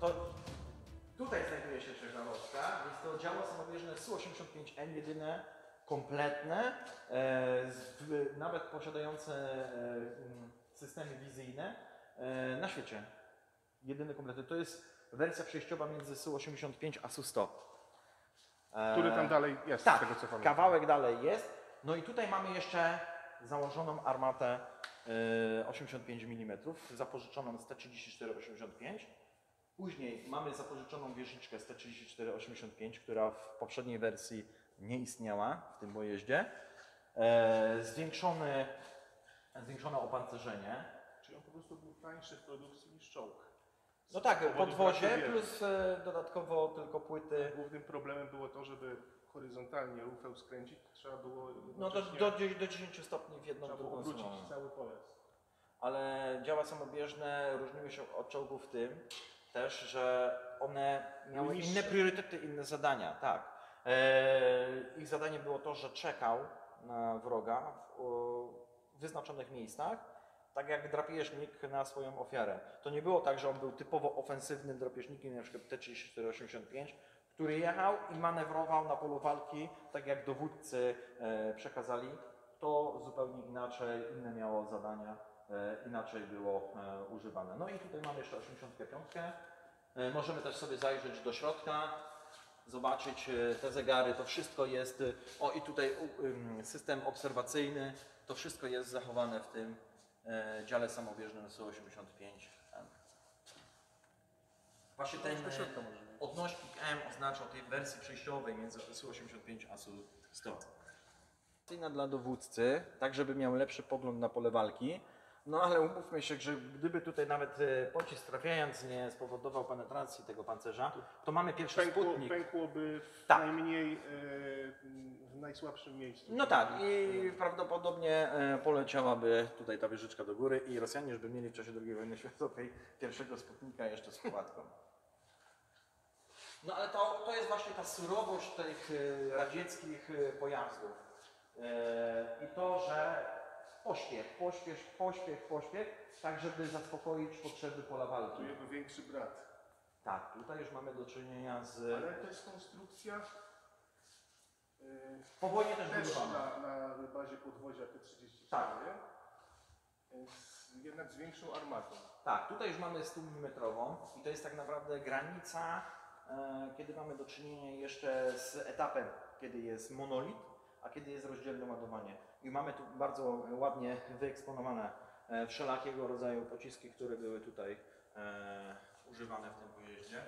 to tutaj znajduje się żeglowska, jest to działo samobieżne Su-85N, jedyne kompletne, e, z, nawet posiadające e, mm, systemy wizyjne e, na świecie. Jedyny kompletny. To jest wersja przejściowa między Su-85 a Su-100. E, Który tam dalej jest, tak, z tego co pamiętam. kawałek dalej jest. No i tutaj mamy jeszcze założoną armatę e, 85 mm, zapożyczoną z T34-85. Później mamy zapożyczoną wieżyczkę z T34-85, która w poprzedniej wersji nie istniała w tym pojeździe. E, zwiększony, zwiększone opancerzenie. Czyli on po prostu był tańszy w produkcji niż czołg. Z No tak, podwozie plus e, dodatkowo tylko płyty. Głównym problemem było to, żeby horyzontalnie rufę skręcić, trzeba było No do, do, do 10 stopni w jedną trzeba było drugą obrócić stronę. cały pojazd. ale działa samobieżne różniły się od czołgów tym też, że one miały niższe. inne priorytety, inne zadania, tak. Eee, ich zadanie było to, że czekał na wroga w wyznaczonych miejscach, tak jak drapieżnik na swoją ofiarę. To nie było tak, że on był typowo ofensywnym drapieżnikiem, przykład T-34-85, który jechał i manewrował na polu walki, tak jak dowódcy e, przekazali. To zupełnie inaczej, inne miało zadania e, inaczej było e, używane. No i tutaj mamy jeszcze 85. E, Możemy też sobie zajrzeć do środka, zobaczyć te zegary, to wszystko jest, o i tutaj system obserwacyjny, to wszystko jest zachowane w tym dziale samobieżnym Su-85. Właśnie ten Do środka e, możemy. odnośnik M oznaczał tej wersji przejściowej między Su-85 a Su-100 operacyjna dla dowódcy, tak żeby miał lepszy pogląd na pole walki. No ale umówmy się, że gdyby tutaj nawet e, pocisk trafiając nie spowodował penetracji tego pancerza, to mamy pierwszy Pękło, sputnik. pękłoby w Tak. najmniej, e, w najsłabszym miejscu. No tak, i prawdopodobnie e, poleciałaby tutaj ta wieżyczka do góry i Rosjanie by mieli w czasie II wojny światowej pierwszego sputnika jeszcze z pokładką. No ale to, to jest właśnie ta surowość tych radzieckich pojazdów. E, I to, że pośpiech, pośpiech, pośpiech, pośpiech, tak żeby zaspokoić potrzeby pola walki. Tu jego większy brat. Tak, tutaj już mamy do czynienia z... Ale to jest konstrukcja e, Po wojnie też też na, na bazie podwozia T-34. Tak. Z, jednak z większą armatą. Tak, tutaj już mamy 100 mm i to jest tak naprawdę granica, e, kiedy mamy do czynienia jeszcze z etapem, kiedy jest monolit, a kiedy jest rozdzielne ładowanie. I mamy tu bardzo ładnie wyeksponowane e, wszelakiego rodzaju pociski, które były tutaj e, używane w tym pojeździe.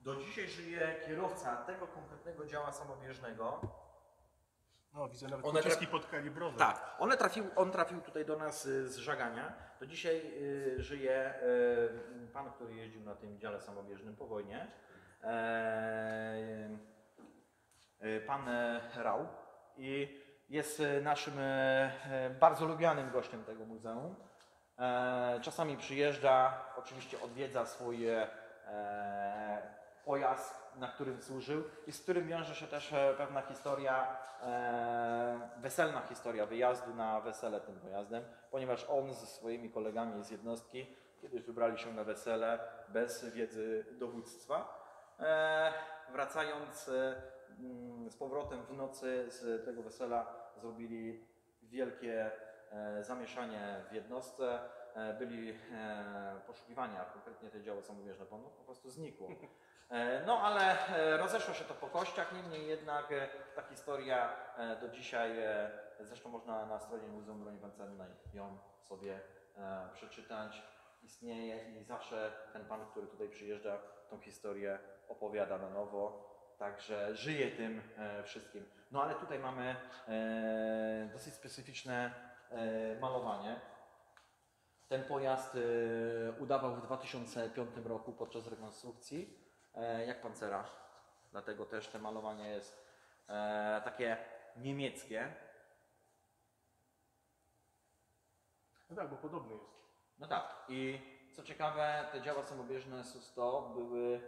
Do dzisiaj żyje kierowca tego konkretnego działa samobieżnego, No, widzę nawet One pociski podkalibrowe. tak, one trafił, on trafił tutaj do nas y, z żagania. Do dzisiaj y, żyje y, pan, który jeździł na tym dziale samobieżnym po wojnie. E, y, pan e, Rał. I jest y, naszym e, e, bardzo lubianym gościem tego muzeum. E, czasami przyjeżdża, oczywiście odwiedza swój e, pojazd, na którym służył i z którym wiąże się też e, pewna historia, e, weselna historia wyjazdu na wesele tym pojazdem, ponieważ on ze swoimi kolegami z jednostki kiedyś wybrali się na wesele bez wiedzy dowództwa. E, wracając e, z powrotem w nocy z tego wesela zrobili wielkie e, zamieszanie w jednostce. E, byli e, poszukiwania, konkretnie te działo samobieżne, bo ono po prostu znikło. No ale rozeszło się to po kościach, niemniej jednak ta historia do dzisiaj, zresztą można na stronie Muzeum Broni Pancernej ją sobie przeczytać. Istnieje i zawsze ten pan, który tutaj przyjeżdża, tą historię opowiada na nowo. Także żyje tym e, wszystkim. No ale tutaj mamy e, dosyć specyficzne e, malowanie. Ten pojazd udawał w 2005 roku podczas rekonstrukcji jak pancera. Dlatego też to malowanie jest takie niemieckie. No tak, bo podobny jest. No tak. I co ciekawe, te działa samobieżne Su-100 były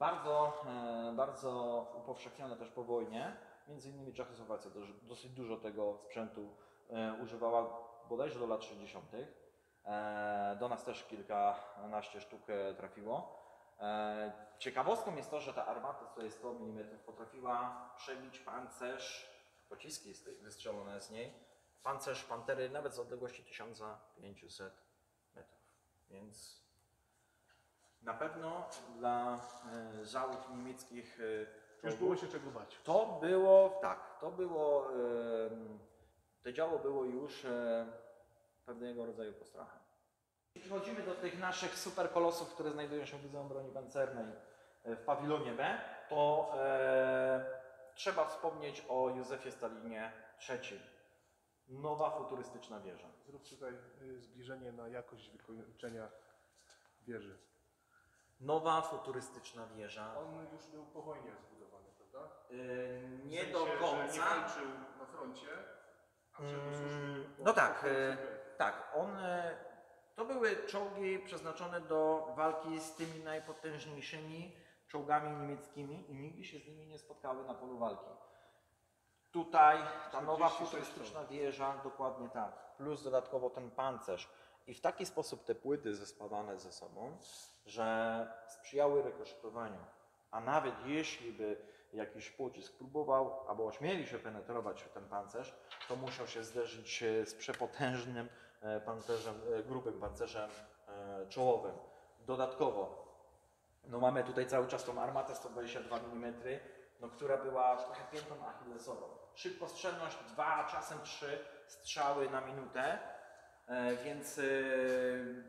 bardzo, e, bardzo upowszechnione też po wojnie. Między innymi Czechosłowacja dosyć dużo tego sprzętu e, używała bodajże do lat 60. E, do nas też kilkanaście sztuk trafiło. Ciekawostką jest to, że ta armata tutaj 100 mm potrafiła przebić pancerz, pociski wystrzelone z niej, pancerz Pantery nawet z odległości 1500 metrów. Więc na pewno dla e, załóg niemieckich e, Już czołgów- było się czego bać. to było, tak, to było, to działo było już e, pewnego rodzaju postrachem. Przechodzimy do tych naszych superkolosów, które znajdują się w Muzeum Broni Pancernej w pawilonie B, to trzeba wspomnieć o Józefie Stalinie III. Nowa futurystyczna wieża. Zrób tutaj y, zbliżenie na jakość wykończenia wieży. Nowa futurystyczna wieża. On już był po wojnie zbudowany, prawda? W nie sensie, do że Nie końca. walczył na froncie, a przed no tak, e, Tak, one to były czołgi przeznaczone do walki z tymi najpotężniejszymi czołgami niemieckimi i nigdy się z nimi nie spotkały na polu walki. Tutaj ta nowa 46 futurystyczna wieża, dokładnie tak, plus dodatkowo ten pancerz. I w taki sposób te płyty zespawane ze sobą, że sprzyjały rykoszetowaniu. A nawet jeśli by jakiś pocisk próbował albo ośmieli się penetrować w ten pancerz, to musiał się zderzyć e, z przepotężnym e, pancerzem, e, grubym pancerzem czołowym. Dodatkowo, no mamy tutaj cały czas tą armatę 122 mm, no, która była trochę piętą achillesową. Szybkostrzelność 2, czasem 3 strzały na minutę, więc e,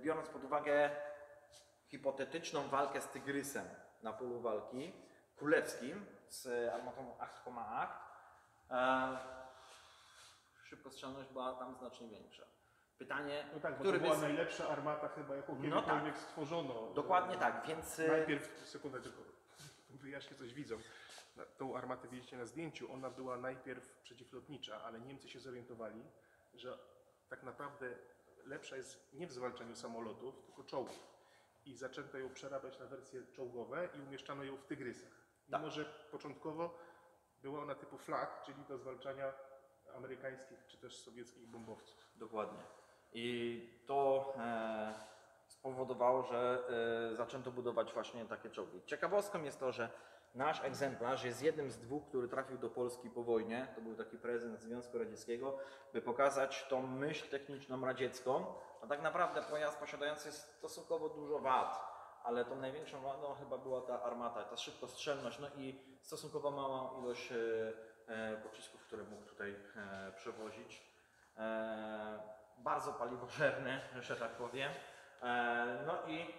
biorąc pod uwagę hipotetyczną walkę z tygrysem na polu walki królewskim z armatą Acht Acht, e, szybkostrzelność była tam znacznie większa. Pytanie, No tak, bo który to była by... najlepsza armata chyba, jaką No kiedykolwiek stworzono. Dokładnie tak, więc... e, Najpierw, sekundę tylko, wyjaśnię coś widzom. Na- Tą armatę widzicie na zdjęciu, ona była najpierw przeciwlotnicza, ale Niemcy się zorientowali, że tak naprawdę lepsza jest nie w zwalczaniu samolotów, tylko czołgów. I zaczęto ją przerabiać na wersje czołgowe i umieszczano ją w Tygrysach. Tak. Mimo, że początkowo była ona typu flag, czyli do zwalczania amerykańskich czy też sowieckich bombowców. Dokładnie. I to e, spowodowało, że e, zaczęto budować właśnie takie czołgi. Ciekawostką jest to, że nasz egzemplarz jest jednym z dwóch, który trafił do Polski po wojnie. To był taki prezent Związku Radzieckiego, by pokazać tą myśl techniczną radziecką. A tak naprawdę pojazd posiadający stosunkowo dużo wad, ale tą największą wadą chyba była ta armata, ta szybkostrzelność, no i stosunkowo mała ilość e, e, pocisków, które mógł tutaj e, przewozić. Bardzo paliwożerny, że tak powiem. No i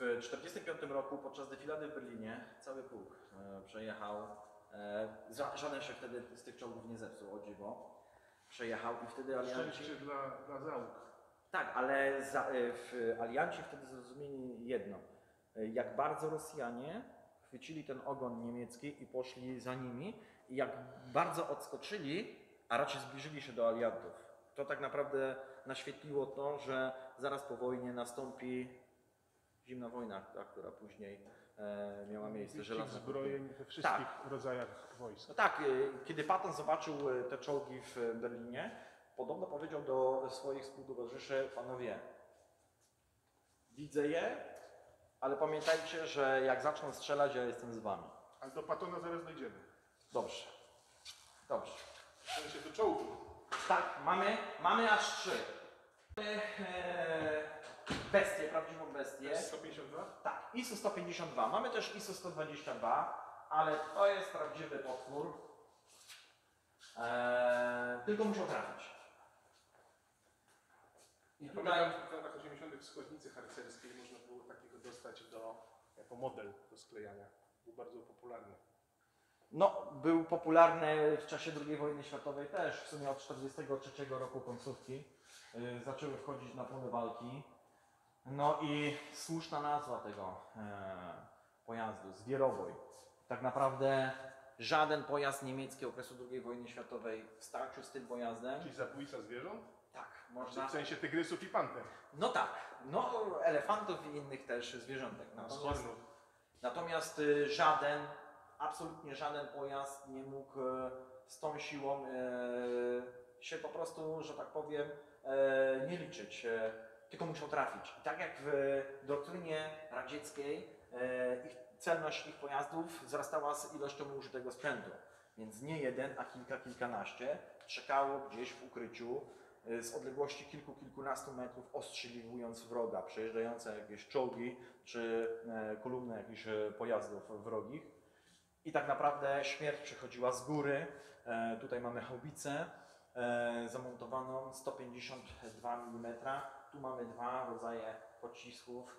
w 1945 roku podczas defilady w Berlinie cały pułk e, przejechał, e, ża- żaden się wtedy z tych czołgów nie zepsuł, o dziwo. Przejechał i wtedy alianci... Szczęście dla, dla załóg. Tak, ale za, e, w alianci wtedy zrozumieli jedno. Jak bardzo Rosjanie chwycili ten ogon niemiecki i poszli za nimi i jak bardzo odskoczyli, a raczej zbliżyli się do aliantów. To tak naprawdę naświetliło to, że zaraz po wojnie nastąpi zimna wojna, ta, która później e, miała miejsce. Żelazna zbrojeń we wszystkich rodzajach wojsk. no tak, y, kiedy Patton zobaczył y, te czołgi w Berlinie, podobno powiedział do swoich współtowarzyszy, panowie, widzę je, ale pamiętajcie, że jak zaczną strzelać, ja jestem z wami. Ale do Patona zaraz dojdziemy. Dobrze. Dobrze. W sensie do czołgu. Tak, mamy, mamy aż trzy. E, bestię, prawdziwą bestię. 152? Tak, ISO 152. Mamy też ISO 122, ale to jest prawdziwy potwór. Eee, tylko muszą trafić. I tutaj, pamiętam, w latach 80. w składnicy harcerskiej można było takiego dostać do, jako model do sklejania. Był bardzo popularny. no, był popularny w czasie II wojny światowej też. W sumie od 1943 roku końcówki y, zaczęły wchodzić na pole walki. No i słuszna nazwa tego e, pojazdu, zwieroboj. Tak naprawdę żaden pojazd niemiecki okresu II wojny światowej w starciu z tym pojazdem Czyli zabójca zwierząt? Tak, Znaczy można. w sensie tygrysów i panter. No tak, no elefantów i innych też zwierzątek. Natomiast, Skornów. natomiast y, żaden, absolutnie żaden pojazd nie mógł e, z tą siłą e, się po prostu, że tak powiem, nie liczyć. Tylko muszą trafić. I tak jak w doktrynie radzieckiej, e, ich, celność ich pojazdów wzrastała z ilością użytego sprzętu. Więc nie jeden, a kilka, kilkanaście czekało gdzieś w ukryciu e, z odległości kilku, kilkunastu metrów, ostrzeliwując wroga, przejeżdżające jakieś czołgi czy e, kolumny jakichś pojazdów wrogich. I tak naprawdę śmierć przychodziła z góry. Tutaj mamy haubicę zamontowaną 152 mm. Tu mamy dwa rodzaje pocisków.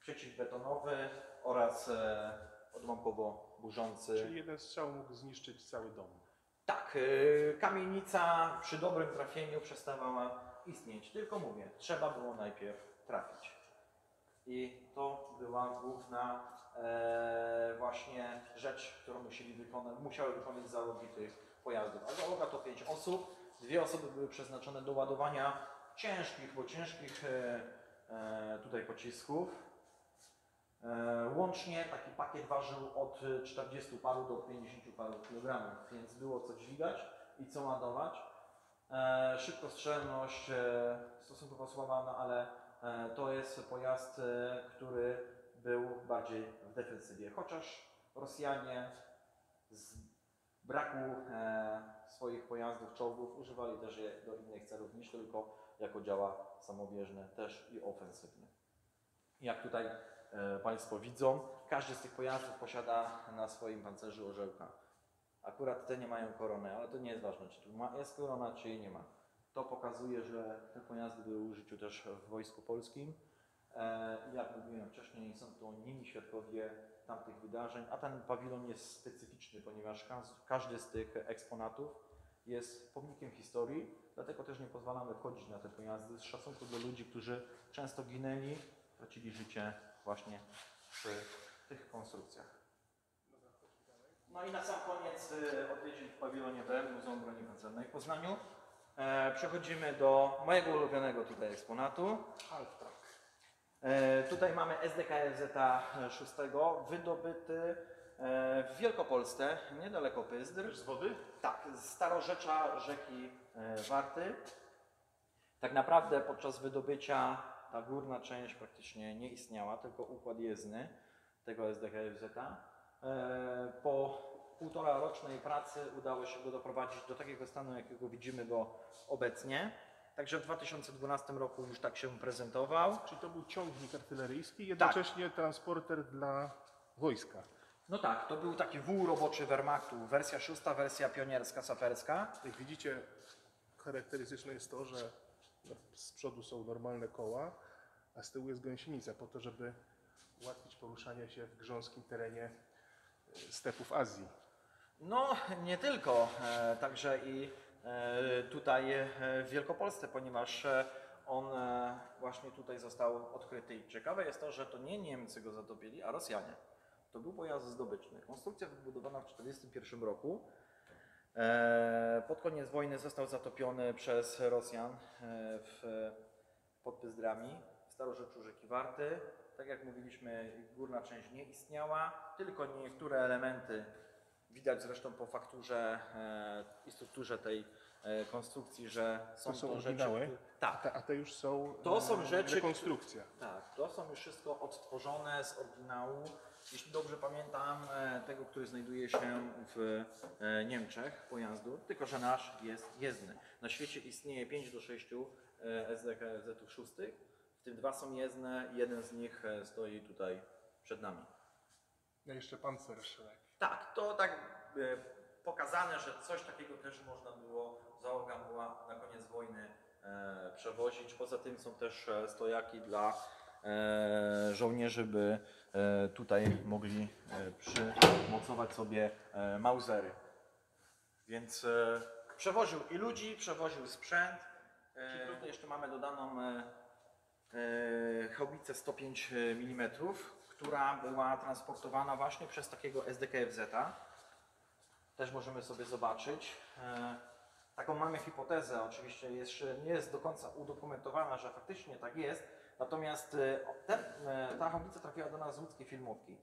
Przeciwbetonowy oraz e, odłamkowo-burzący. Czyli jeden strzał mógł zniszczyć cały dom. Tak, e, kamienica przy dobrym trafieniu przestawała istnieć. Tylko mówię, trzeba było najpierw trafić. I to była główna e, właśnie rzecz, którą musieli wykonać, musiały wykonać załogi tych pojazdów. A załoga to 5 osób. Dwie osoby były przeznaczone do ładowania ciężkich, bo ciężkich e, e, tutaj pocisków. E, Łącznie taki pakiet ważył od 40 paru do 50 paru kilogramów, więc było co dźwigać i co ładować. Szybkostrzelność stosunkowo słaba, no ale to jest pojazd, który był bardziej w defensywie. Chociaż Rosjanie z braku e, swoich pojazdów, czołgów używali też je do innych celów niż tylko jako działa samobieżne, też i ofensywne. Jak tutaj e, Państwo widzą, każdy z tych pojazdów posiada na swoim pancerzu orzełka. Akurat te nie mają korony, ale to nie jest ważne, czy tu ma, jest korona, czy jej nie ma. To pokazuje, że te pojazdy były w użyciu też w Wojsku Polskim. E, jak mówiłem wcześniej, są to nimi świadkowie tamtych wydarzeń, a ten pawilon jest specyficzny, ponieważ każdy z tych eksponatów jest pomnikiem historii, dlatego też nie pozwalamy wchodzić na te pojazdy z szacunku do ludzi, którzy często ginęli, tracili życie właśnie przy tych konstrukcjach. No i na sam koniec y, odwiedzin w pawilonie B Muzeum Broni Pancernej w Poznaniu. E, przechodzimy do mojego ulubionego tutaj eksponatu. E, tutaj mamy SDKFZ 6, wydobyty e, w Wielkopolsce, niedaleko Pyzdr. Z wody? Tak, z starorzecza rzeki e, Warty. Tak naprawdę podczas wydobycia ta górna część praktycznie nie istniała, tylko układ jezdny tego SDKFZ. Po półtora rocznej pracy udało się go doprowadzić do takiego stanu, jakiego widzimy go obecnie. Także w 2012 roku już tak się prezentował. Czyli to był ciągnik artyleryjski, jednocześnie transporter dla wojska. No tak, to był taki wół roboczy Wehrmachtu, wersja szósta, wersja pionierska, saperska. Jak widzicie, charakterystyczne jest to, że no, z przodu są normalne koła, a z tyłu jest gąsienica, po to, żeby ułatwić poruszanie się w grząskim terenie e, stepów Azji. No, nie tylko, e, także i tutaj e, w Wielkopolsce, ponieważ e, on e, właśnie tutaj został odkryty. I ciekawe jest to, że to nie Niemcy go zatopili, a Rosjanie. To był pojazd zdobyczny. Konstrukcja wybudowana w 1941 roku. E, Pod koniec wojny został zatopiony przez Rosjan e, w, pod Pyzdrami w starorzeczu Warty. Tak jak mówiliśmy, górna część nie istniała, tylko niektóre elementy Widać zresztą po fakturze e, i strukturze tej e, konstrukcji, że są To są to rzeczy. które- A Tak, te, a te już są To są e, rzeczy, rekonstrukcja. tak. To są już wszystko odtworzone z oryginału. Jeśli dobrze pamiętam, tego, który znajduje się w Niemczech pojazdu, tylko że nasz jest jezdny. Na świecie istnieje 5 do 6 SDKZ-ów szóstych, w tym dwa są jezdne, jeden z nich stoi tutaj przed nami. No jeszcze pancerszlek. Tak, to tak e, pokazane, że coś takiego też można było, załoga była na koniec wojny e, przewozić. Poza tym są też e, stojaki dla żołnierzy, by tutaj mogli przymocować sobie mauzery. Więc przewoził i ludzi, przewoził sprzęt. Tutaj jeszcze mamy dodaną haubicę 105 mm, która była transportowana właśnie przez takiego SDKFZ-a. Też możemy sobie zobaczyć. E, Taką mamy hipotezę, oczywiście jeszcze nie jest do końca udokumentowana, że faktycznie tak jest. Natomiast e, ten, e, ta haubica trafiła do nas z łódzkiej filmówki.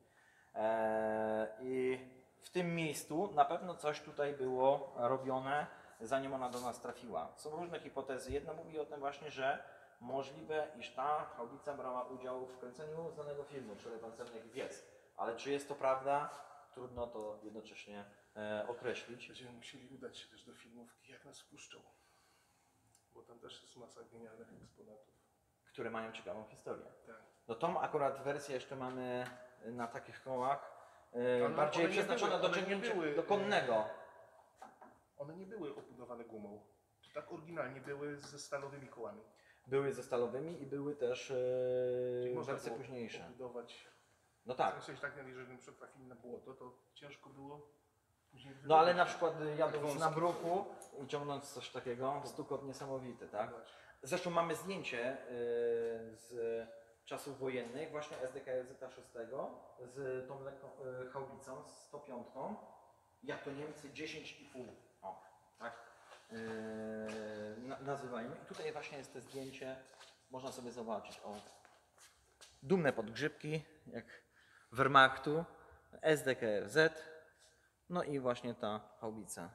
I w tym miejscu na pewno coś tutaj było robione, zanim ona do nas trafiła. Są różne hipotezy. Jedna mówi o tym właśnie, że możliwe, iż ta haubica brała udział w kręceniu znanego filmu, czyli pancernych wiec. Ale czy jest to prawda? Trudno to jednocześnie e, określić. Będziemy musieli udać się też do filmówki, jak nas wpuszczą. Bo tam też jest masa genialnych eksponatów. które mają ciekawą historię. Tak. No tą akurat wersję jeszcze mamy na takich kołach, e, One- bardziej one nie przeznaczona były- do one nie ciągnięcia, były, do konnego. One nie były obudowane gumą. To tak oryginalnie były ze stalowymi kołami. Były ze stalowymi i były też Czyli e, można wersje było późniejsze. obudować. No tak. W sensie tak, jeżeli bym trafili na błoto, to ciężko było później No ale wydobyć. na przykład jadąc na bruku i ciągnąc coś takiego, stukot niesamowity, tak? Zresztą mamy zdjęcie y, z czasów wojennych, właśnie SDKZ 6 z tą lekką y, haubicą, z 105, jak to Niemcy 10,5. Tak y, na, nazywajmy. I tutaj właśnie jest to zdjęcie, można sobie zobaczyć. O, dumne podgrzybki, jak Wehrmachtu, SDKFZ, no i właśnie ta haubica.